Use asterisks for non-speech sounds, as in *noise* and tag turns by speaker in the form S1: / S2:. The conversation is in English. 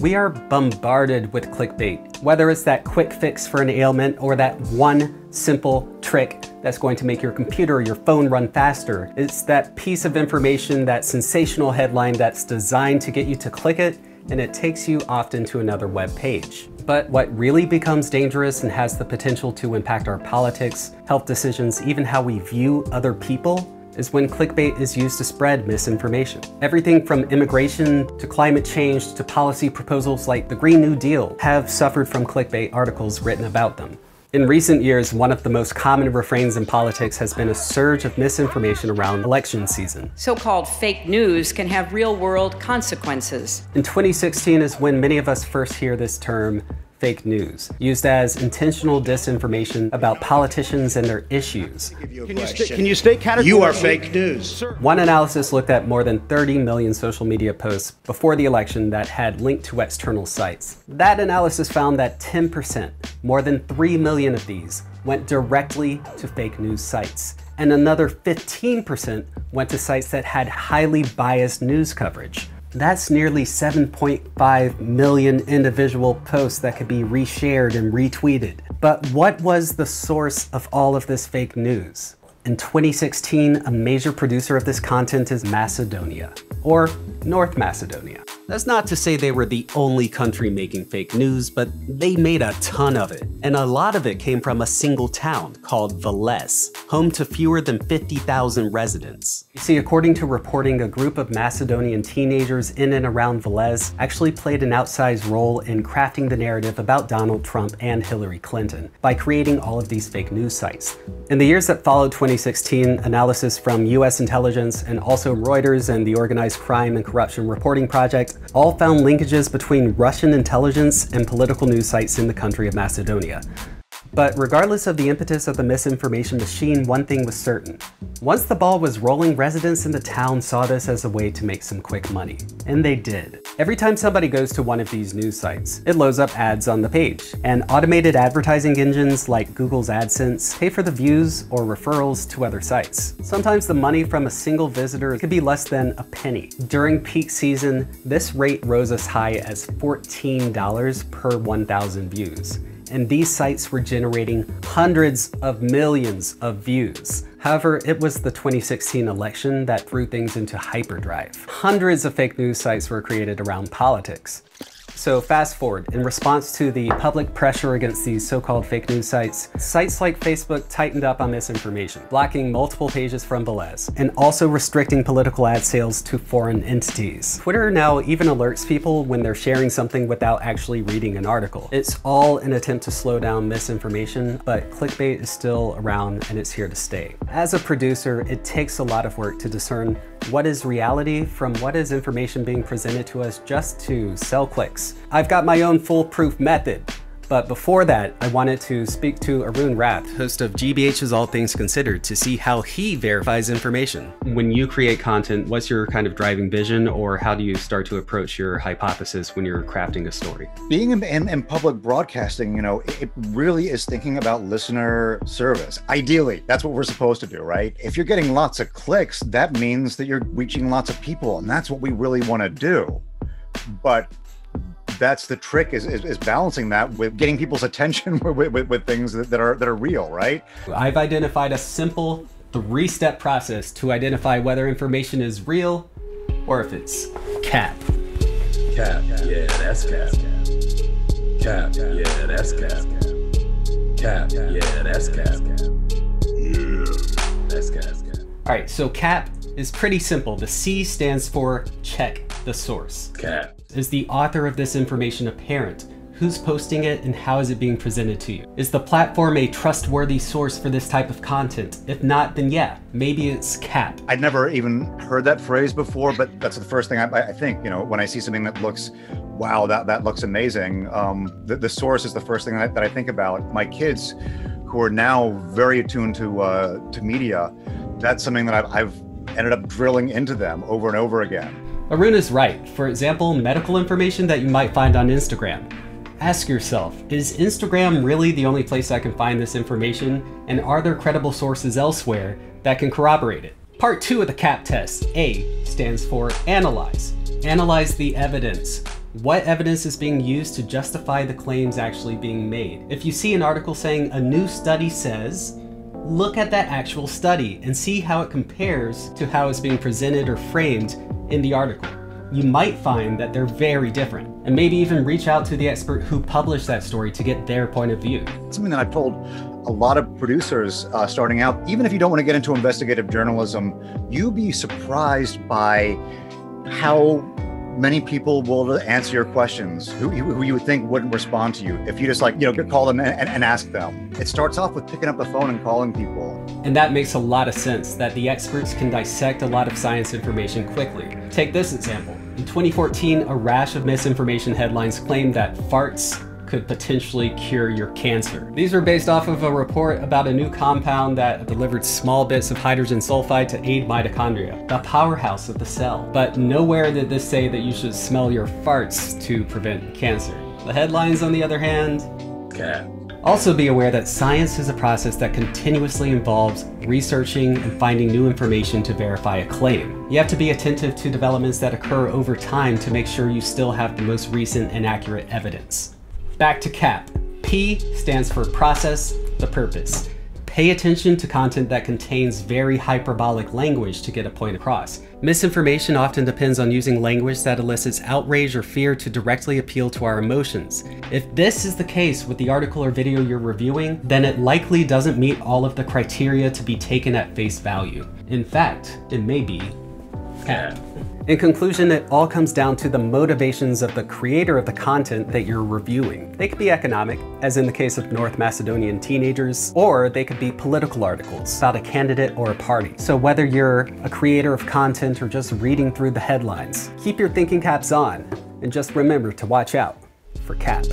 S1: We are bombarded with clickbait, whether it's that quick fix for an ailment or that one simple trick that's going to make your computer or your phone run faster. It's that piece of information, that sensational headline that's designed to get you to click it, and it takes you often to another web page. But what really becomes dangerous and has the potential to impact our politics, health decisions, even how we view other people, is when clickbait is used to spread misinformation. Everything from immigration to climate change to policy proposals like the Green New Deal have suffered from clickbait articles written about them. In recent years, one of the most common refrains in politics has been a surge of misinformation around election season.
S2: So-called fake news can have real-world consequences.
S1: In 2016 is when many of us first hear this term, fake news, used as intentional disinformation about politicians and their issues.
S3: Can you, st can you state categorically?
S4: You are fake news.
S1: One analysis looked at more than 30 million social media posts before the election that had linked to external sites. That analysis found that 10%, more than 3 million of these, went directly to fake news sites and another 15% went to sites that had highly biased news coverage. That's nearly 7.5 million individual posts that could be reshared and retweeted. But what was the source of all of this fake news? In 2016, a major producer of this content is Macedonia, or North Macedonia. That's not to say they were the only country making fake news, but they made a ton of it. And a lot of it came from a single town called Veles, home to fewer than 50,000 residents. You see, according to reporting, a group of Macedonian teenagers in and around Veles actually played an outsized role in crafting the narrative about Donald Trump and Hillary Clinton by creating all of these fake news sites. In the years that followed 2016, analysis from US intelligence and also Reuters and the Organized Crime and Corruption Reporting Project all found linkages between Russian intelligence and political news sites in the country of Macedonia. But regardless of the impetus of the misinformation machine, one thing was certain. Once the ball was rolling, residents in the town saw this as a way to make some quick money. And they did. Every time somebody goes to one of these news sites, it loads up ads on the page. And automated advertising engines like Google's AdSense pay for the views or referrals to other sites. Sometimes the money from a single visitor could be less than a penny. During peak season, this rate rose as high as $14 per 1,000 views and these sites were generating hundreds of millions of views. However, it was the 2016 election that threw things into hyperdrive. Hundreds of fake news sites were created around politics. So fast forward, in response to the public pressure against these so-called fake news sites, sites like Facebook tightened up on misinformation, blocking multiple pages from Veles, and also restricting political ad sales to foreign entities. Twitter now even alerts people when they're sharing something without actually reading an article. It's all an attempt to slow down misinformation, but clickbait is still around and it's here to stay. As a producer, it takes a lot of work to discern what is reality from what is information being presented to us just to sell clicks. I've got my own foolproof method. But before that, I wanted to speak to Arun Rath, host of GBH's All Things Considered, to see how he verifies information. When you create content, what's your kind of driving vision, or how do you start to approach your hypothesis when you're crafting a story?
S3: Being in, in, in public broadcasting, you know, it really is thinking about listener service. Ideally, that's what we're supposed to do, right? If you're getting lots of clicks, that means that you're reaching lots of people, and that's what we really want to do. But that's the trick is, is, is balancing that with getting people's *laughs* attention with, with, with things that, that are that are real, right?
S1: I've identified a simple three-step process to identify whether information is real or if it's cap.
S5: Cap, yeah, that's cap. Cap, yeah, that's cap. Cap, yeah, that's cap. Yeah, that's cap.
S1: All right, so cap is pretty simple. The C stands for check the source.
S5: Cap.
S1: Is the author of this information apparent? Who's posting it and how is it being presented to you? Is the platform a trustworthy source for this type of content? If not, then yeah, maybe it's cap.
S3: I'd never even heard that phrase before, but that's the first thing I, I think, you know, when I see something that looks, wow, that, that looks amazing. Um, the, the source is the first thing that, that I think about. My kids who are now very attuned to, uh, to media, that's something that I've, I've ended up drilling into them over and over again.
S1: Arun is right. For example, medical information that you might find on Instagram. Ask yourself, is Instagram really the only place I can find this information? And are there credible sources elsewhere that can corroborate it? Part two of the CAP test, A, stands for analyze. Analyze the evidence. What evidence is being used to justify the claims actually being made? If you see an article saying a new study says, look at that actual study and see how it compares to how it's being presented or framed in the article. You might find that they're very different, and maybe even reach out to the expert who published that story to get their point of view.
S3: Something that I've told a lot of producers uh, starting out, even if you don't want to get into investigative journalism, you'd be surprised by how many people will answer your questions. Who, who you would think wouldn't respond to you if you just like you know call them and, and, ask them. It starts off with picking up the phone and calling people.
S1: And that makes a lot of sense that the experts can dissect a lot of science information quickly. Take this example. In 2014 a rash of misinformation headlines claimed that farts could potentially cure your cancer. These were based off of a report about a new compound that delivered small bits of hydrogen sulfide to aid mitochondria, the powerhouse of the cell. But nowhere did this say that you should smell your farts to prevent cancer. The headlines, on the other hand,
S5: cap.
S1: Also be aware that science is a process that continuously involves researching and finding new information to verify a claim. You have to be attentive to developments that occur over time to make sure you still have the most recent and accurate evidence. Back to CAP. P stands for process, the purpose. Pay attention to content that contains very hyperbolic language to get a point across. Misinformation often depends on using language that elicits outrage or fear to directly appeal to our emotions. If this is the case with the article or video you're reviewing, then it likely doesn't meet all of the criteria to be taken at face value. In fact, it may be In conclusion, it all comes down to the motivations of the creator of the content that you're reviewing. They could be economic, as in the case of North Macedonian teenagers, or they could be political articles about a candidate or a party. So whether you're a creator of content or just reading through the headlines, keep your thinking caps on, and just remember to watch out for CAP.